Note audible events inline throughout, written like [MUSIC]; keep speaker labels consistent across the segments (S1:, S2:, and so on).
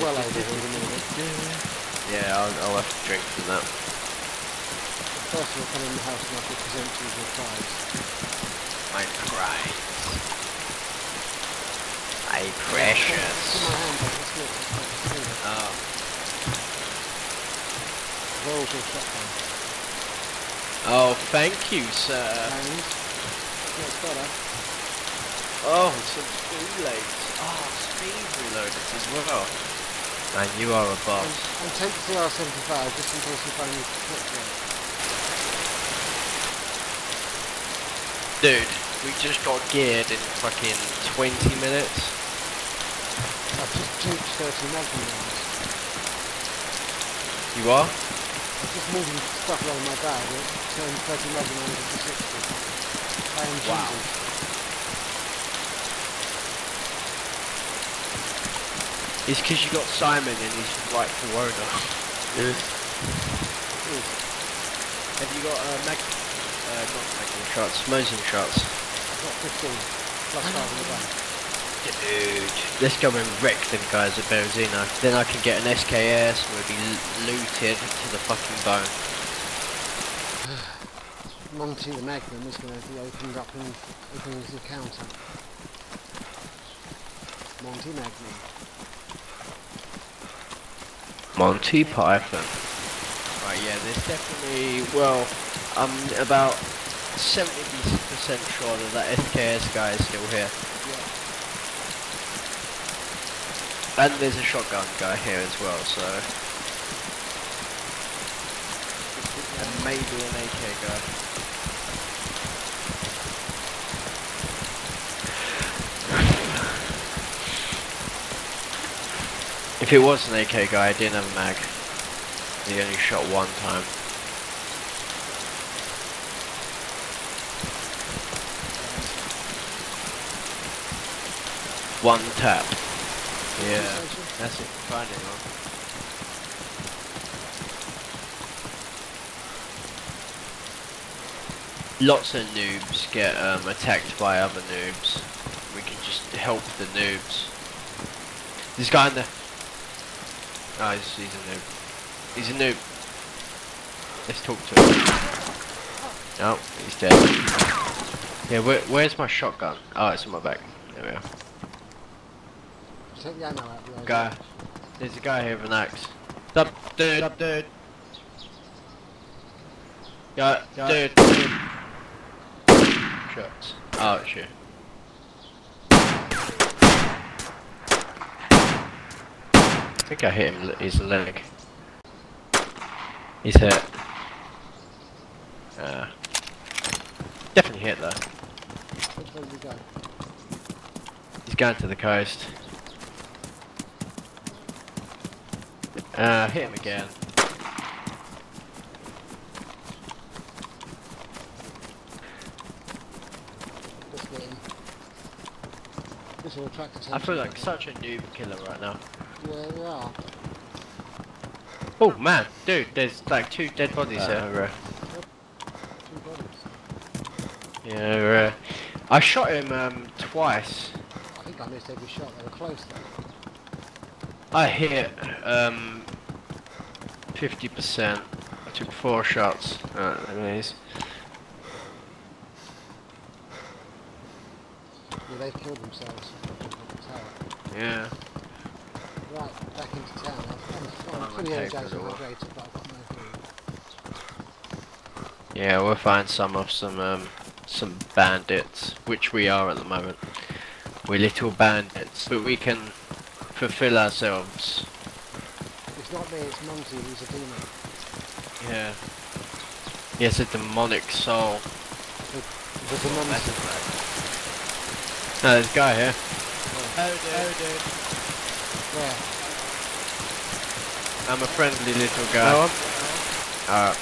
S1: Well over.
S2: Yeah, I'll, I'll have to drink from that.
S1: First we'll come in the house and I to present you with prize.
S2: My prize. My precious. Oh,
S1: your shotgun?
S2: oh, thank you, sir.
S1: And.
S2: Oh, some speed loads. Oh, speed reloaders as well. Man, you are a
S1: And,
S2: boss.
S1: and take the CR75 just in case you find any clip there.
S2: Dude, we just got geared in fucking 20 minutes.
S1: I've just juked 30 Magnum rounds.
S2: You are?
S1: I'm just moving stuff around my bag. It turned 30 Magnum rounds into 60. I am
S2: Wow.
S1: Jesus.
S2: It's because you got Simon and he's rightful owner.
S1: Please.
S2: Have you got uh, mag... Uh, not magnum shots, Mosin shots?
S1: I've got 15. Plus 5 in the bag.
S2: Dude. Let's go and wreck them guys at Berezino. Then I can get an SKS and we'll be looted to the fucking bone. [SIGHS]
S1: Monty the Magnum is going to be opened up and opening his account up. Monty Magnum.
S2: Monty Python. Right, yeah, there's definitely, well, I'm about 70% sure that that SKS guy is still here.
S1: Yeah.
S2: And there's a shotgun guy here as well, so... And maybe an AK guy. If it was an AK guy, I didn't have a mag. He only shot one time. One tap. Yeah, that's it. Find it, man. Lots of noobs get um, attacked by other noobs. We can just help the noobs. This guy in Oh, he's, he's a noob. He's a noob. Let's talk to him. No, he's dead. Yeah, where, where's my shotgun? Oh, it's in my bag. There we are.
S1: Take the ammo out the
S2: Guy. There's a guy here with an axe. Up, dude. Up, dude. Guy, dude. Shots. Oh, shit. Think I hit him his leg. He's hit. Uh, definitely hit though.
S1: Which way do we go?
S2: He's going to the coast. Uh, hit him again.
S1: Just get in. This will attract attention.
S2: I feel like such a noob killer right now.
S1: Yeah, we are.
S2: Oh man, dude, there's like two dead bodies here.
S1: Two bodies.
S2: Yeah, uh, I shot him um, twice.
S1: I think I missed every shot. They were close though.
S2: I hit um, 50%. I took four shots. Uh, there he is.
S1: Yeah, they've killed themselves.
S2: Yeah.
S1: Right, back into town. I'm, I'm,
S2: Oh,
S1: fully energized and
S2: good.
S1: hydrated, but I've got no food.
S2: Yeah, we'll find some of some um, some bandits, which we are at the moment. We're little bandits, but we can fulfill ourselves.
S1: It's not me, it's Monty he's a demon.
S2: Yeah. He has a demonic soul.
S1: The demonic.
S2: No, there's a guy here.
S1: Oh,
S2: dude.
S1: Where?
S2: I'm a friendly little guy.
S3: No, I'm-
S2: Uh,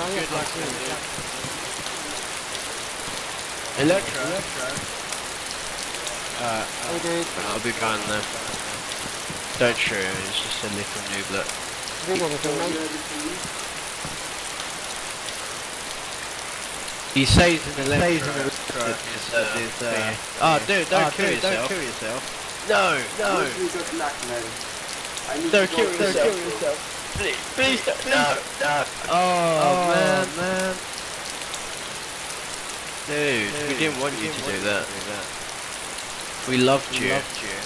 S1: are you?
S2: Good luck, dude.
S1: you.
S2: Electro. Uh,
S1: Hey dude,
S2: I'll be going there. Don't shoot him, he's just a little nooblet.
S1: need anything mate?
S2: He says in the electro. this,
S3: Uh,
S2: uh,
S3: uh.
S2: Oh, dude, don't
S3: Oh,
S2: kill
S3: dude,
S2: yourself.
S3: don't kill yourself.
S2: No, no.
S4: Once we got luck, man. I need
S2: Don't
S4: to
S2: kill
S4: go
S2: yourself.
S4: yourself.
S2: Please, please, don't. no, no.
S3: Oh,
S2: Oh,
S3: man,
S2: man.
S3: man.
S2: Dude, we didn't want
S3: we
S2: you
S3: didn't
S2: to
S3: want
S2: do
S3: you
S2: that.
S3: to do that.
S2: We loved
S3: We
S2: you.
S3: loved you.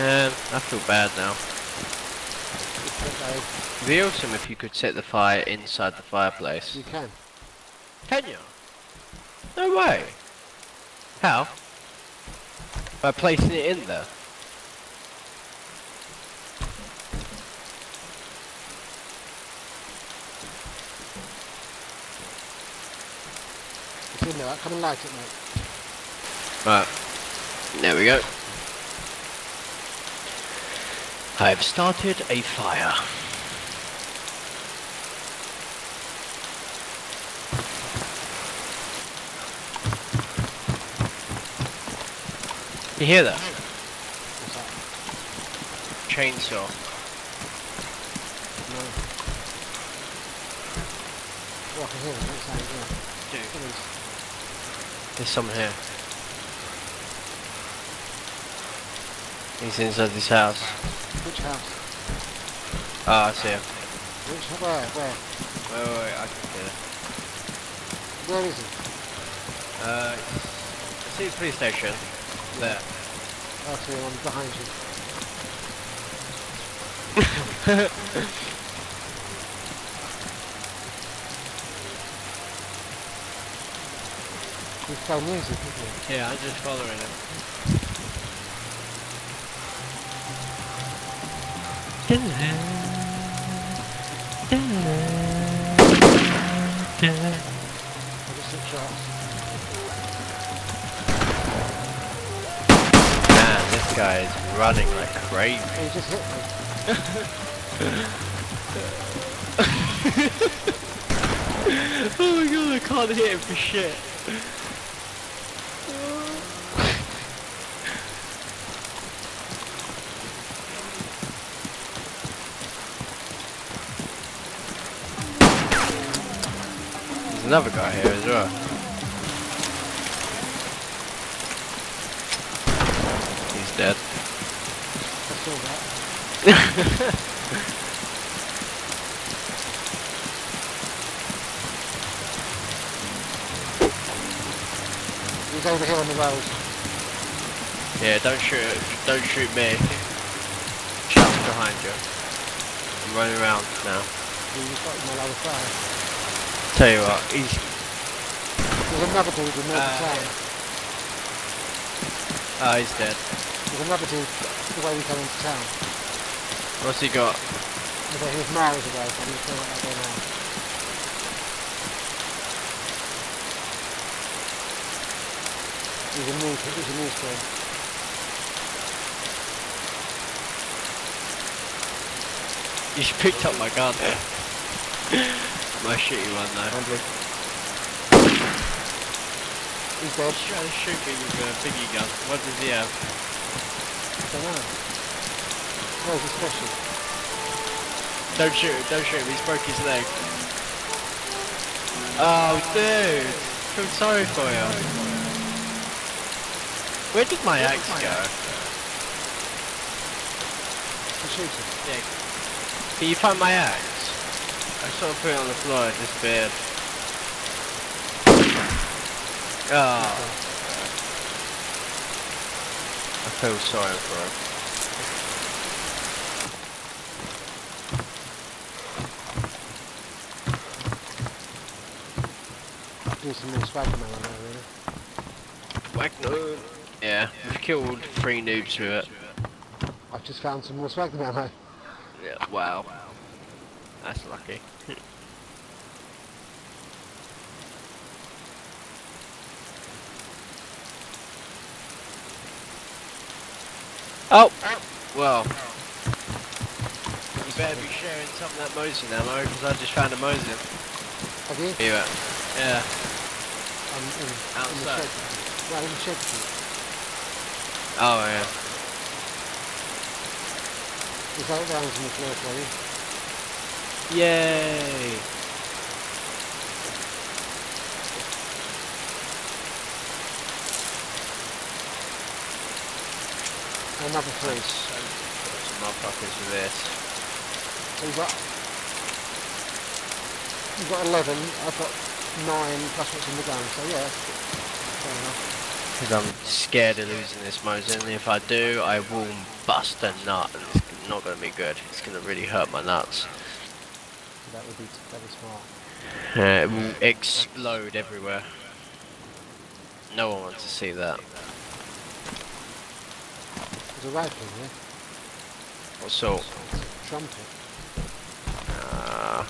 S2: Man, I feel bad now. It'd be awesome if you could set the fire inside the fireplace.
S1: You can.
S2: Can you? No way. How? By placing it in there.
S1: It's in there. Come and light it, mate.
S2: Right. There we go. I've started a fire. You hear that?
S1: What's that?
S2: Chainsaw.
S1: No. Oh, I can hear it. That sound, yeah.
S2: Dude.
S1: Come.
S2: There's someone here. He's inside this house.
S1: Which house?
S2: Ah, I see him.
S1: Which? Where? Where?
S2: Wait, wait, wait, I can get it.
S1: Where is he?
S2: Uh, I see the police station. There.
S1: Oh, see him. Behind you. [LAUGHS] He's playing music, isn't he?
S2: Yeah, I'm just following him.
S1: I just took shots.
S2: This guy is running like crazy.
S1: Oh, he just hit me. [LAUGHS]
S2: oh my god, I can't hit him for shit. There's another guy here as well. He's dead.
S1: I saw that. He's over here on the road.
S2: Yeah, don't shoot, don't shoot me. Shots behind you. I'm running around now.
S1: He's got him side.
S2: Tell you what, he's
S1: There's another dude in the
S2: Uh, ah, he's dead.
S1: There's another dude the way we come into town.
S2: What's he got?
S1: Okay, he's miles away, so I'm going out there now. He's a news, he's a news story.
S2: He's picked up my gun. [LAUGHS] my shitty one though.
S1: He's dead.
S2: He's trying to shoot me with a biggie uh, gun. What does he have?
S1: I don't know. Where's the special?
S2: Don't shoot him, don't shoot him, he's broke his leg. Oh dude! I feel sorry for you. Where did my axe go? Yeah. Can you find my axe? I sort of put it on the floor, it disappeared. Oh. Ah. I feel sorry for him.
S1: Do some more swagger man on really.
S2: Wagner. Yeah, we've killed three noobs with it.
S1: I've just found some more swagger ammo.
S2: Yeah, wow. That's lucky. [LAUGHS] oh! Well. You better be sharing some of that Mosin ammo, because I just found a Mosin.
S1: Have you?
S2: Here. Yeah.
S1: Um, in, in the
S2: Outside.
S1: shed. Right, in the shed.
S2: Oh, yeah.
S1: There's eight rounds on the floor for you.
S2: Yay!
S1: Another three.
S2: Some motherfuckers with this.
S1: So you've got you've got eleven. I've got nine plus what's in the gun. So yeah, fair enough.
S2: Because I'm scared of losing this Mosin, and if I do, I will bust a nut, and it's not going to be good. It's going to really hurt my nuts.
S1: That would be that would be smart.
S2: Uh, it will explode everywhere. No one wants to see that.
S1: There's a rifle.
S2: What sort?
S1: Trumpet.
S2: Uh,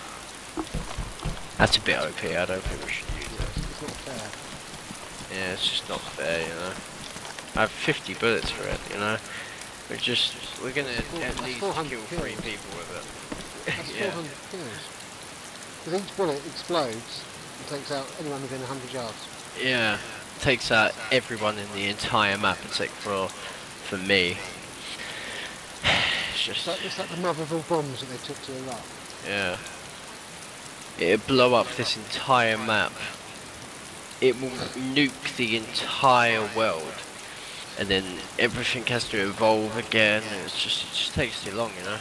S2: that's a bit OP, I don't think we should use it.
S1: It's not fair.
S2: Yeah, it's just not fair, you know. I have 50 bullets for it, you know. We're just, we're gonna
S1: Four-
S2: at least
S1: 400
S2: kill three
S1: kills.
S2: people with
S1: That's
S2: it. [LAUGHS] yeah.
S1: 400 kills. Because each bullet explodes and takes out anyone within 100 yards.
S2: Yeah, takes out everyone in the entire map except for for me. [SIGHS] It's
S1: It's
S2: just
S1: like, it's like the mother of all bombs that they took to Iraq.
S2: yeah. It'll blow up this entire map. It will nuke the entire world, and then everything has to evolve again. And it's just it just takes too long, you know.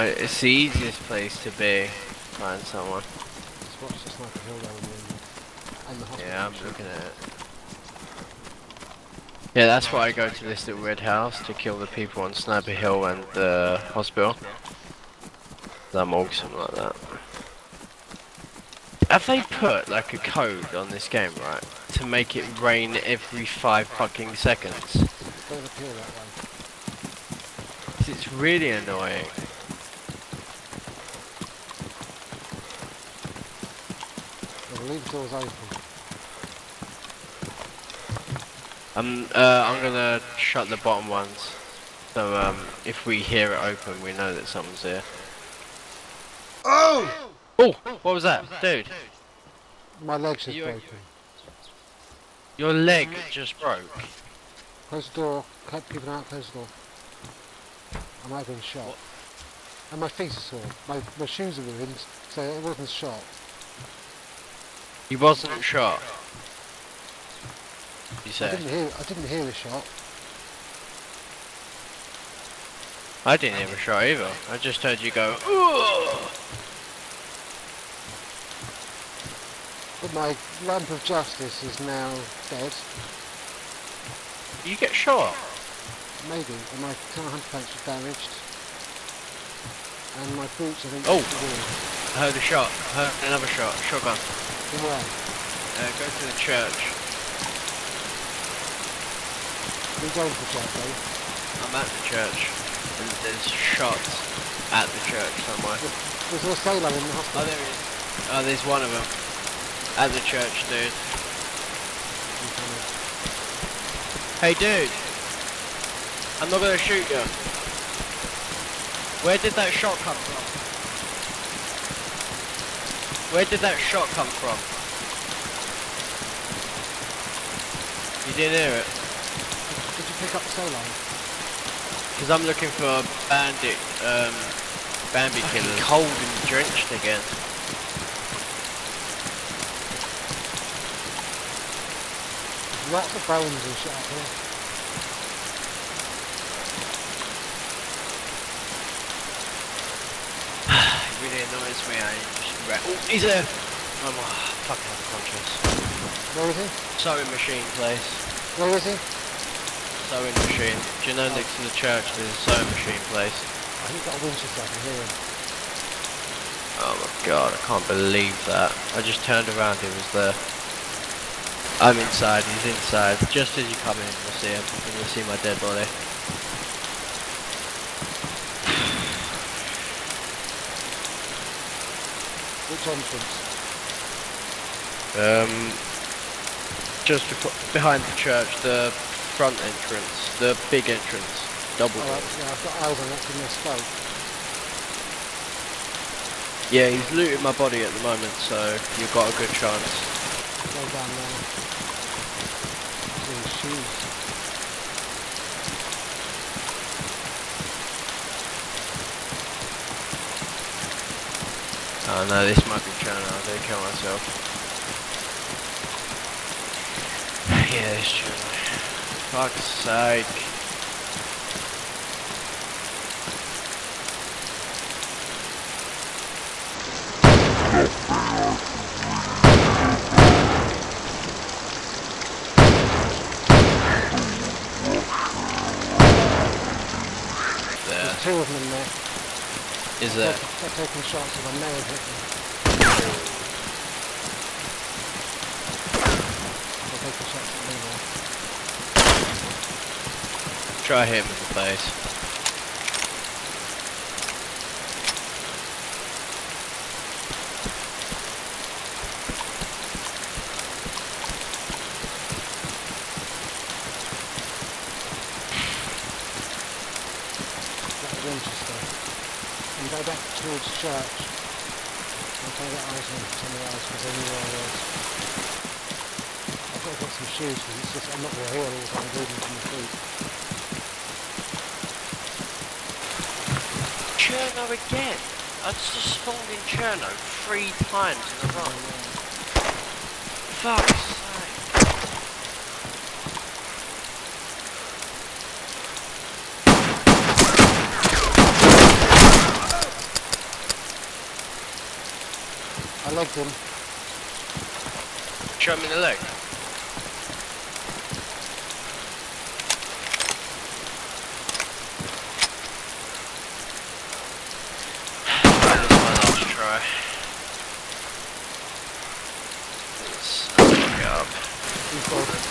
S2: It's the easiest place to be. Find someone.
S1: Just watch the sniper hill down there and the hospital.
S2: Yeah, I'm looking at it. Yeah, that's why I go to this little red house to kill the people on Sniper Hill and the hospital. The morgue, something like that. Have they put like a code on this game, right? To make it rain every five fucking seconds? It's really annoying.
S1: Leave doors open.
S2: I'm uh, I'm gonna shut the bottom ones. So um, if we hear it open, we know that someone's here.
S1: Oh!
S2: Oh, what was that, dude?
S1: My leg's just
S2: You-
S1: broken.
S2: Your leg just broke.
S1: Close the door. Keep keep an eye out. Close the door. I might have been shot.
S2: What?
S1: And my feet are sore. My, my shoes are ruined, so it wasn't shot.
S2: He wasn't shot. You
S1: I didn't hear. I didn't hear a shot.
S2: I didn't hear a shot either. I just heard you go. Ooh!
S1: But my lamp of justice is now dead.
S2: You get shot.
S1: Maybe. And my car hunter pants damaged. And my boots, I think,
S2: Oh. I heard a shot. heard another shot. Shotgun.
S1: Where?
S2: Uh, go to the church.
S1: We going for shot, though.
S2: I'm at the church. And there's shots at the church somewhere.
S1: There's there a sailor in the
S2: Oh,
S1: hospital?
S2: there he is. Oh, there's one of them. At the church, dude.
S1: You kind of-
S2: Hey, dude. I'm not gonna shoot you. Where did that shot come from? Where did that shot come from? You didn't hear it?
S1: Did you pick up the sailor?
S2: Because I'm looking for a bandit, um, Bambi killers. cold and drenched again.
S1: Lots of bones and shit up here.
S2: It [SIGHS] really annoys me. I oh, he's there. I'm oh, fucking unconscious.
S1: Where is he?
S2: Sewing machine place.
S1: Where is he?
S2: Sewing machine. Do you know next to the church there's a sewing machine place?
S1: Oh, he's got a Winchester, I can hear him.
S2: Oh my god, I can't believe that. I just turned around, he was there. I'm inside, he's inside. Just as you come in, you'll see him, and you'll see my dead body.
S1: Which entrance?
S2: Um, just behind the church, the front entrance, the big entrance, double oh,
S1: Alright,
S2: doors.
S1: yeah, I've got eyes on that from the scope.
S2: Yeah, he's looting my body at the moment, so you've got a good chance.
S1: Go down there. His shoes.
S2: Oh no, this might be channel, I did kill myself. [SIGHS] this channel. Fuck's sake. There.
S1: There's two of them in there.
S2: Is
S1: They're,
S2: there?
S1: they're taking shots of I know I've them. They're taking shots at me there.
S2: Try him in the face.
S1: That go back towards church. To uh, get eyes on somewhere else because they knew where I was. I've got some shoes because it's just, I'm not going to hear all the time from the feet.
S2: Cherno again. I just spawned in Cherno three times in a row. Fuck's sake.
S1: I logged him.
S2: Show me the leg. That was my last try. Let's look up.
S1: He's dead.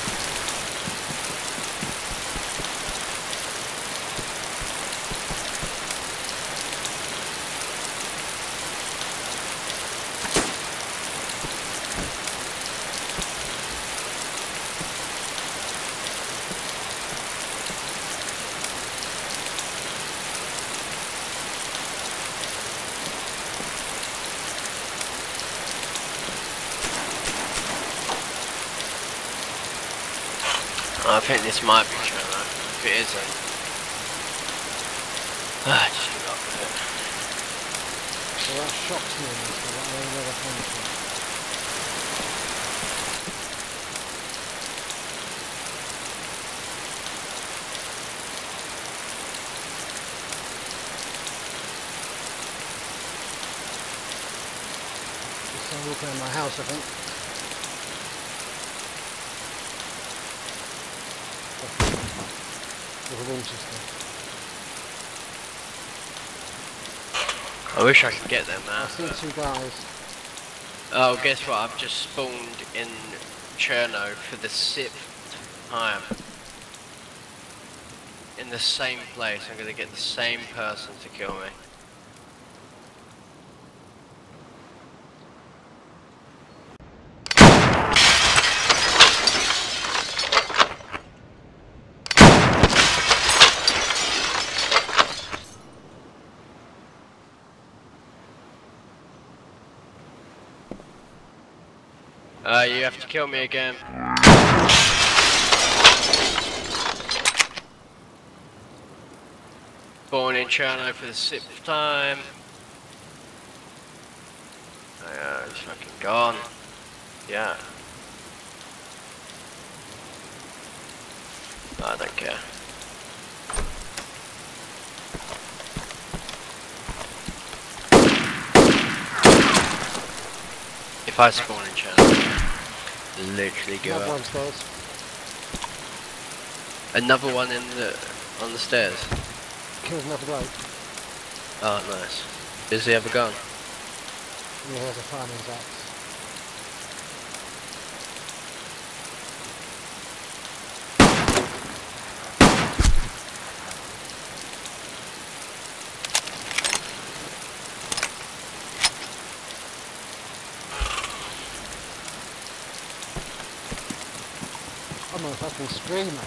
S2: I think this might be Cherno. If it isn't. Ah, just give up with it.
S1: There are shops near me, so I don't know where coming from. Just uh, walking around my house, I think. With a Winchester.
S2: I wish I could get them
S1: I see two guys.
S2: Oh, guess what? I've just spawned in Cherno for the sixth time. In the same place. I'm gonna get the same person to kill me. Uh, you have to kill me again. Born in Cherno for the sixth time. Oh, yeah, it's fucking gone. Yeah. I don't care. If I spawn in Cherno, literally go
S1: Another
S2: up.
S1: one stairs.
S2: Another one in the on the stairs.
S1: Kills another bloke.
S2: Oh, nice. Does he have a gun?
S1: Yeah, he has a fireman's axe. I'm on a fucking screamer.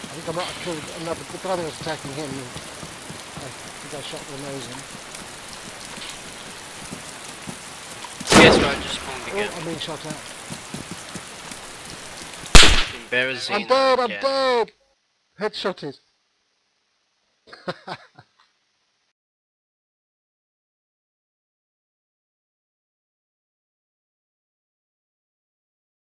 S1: I think I might have killed another, the guy that was attacking him. I think I shot the nose in.
S2: What? I just spawned
S1: Oh,
S2: again.
S1: I'm being shot at.
S2: In Berezino
S1: I'm dead, I'm dead! Headshotted.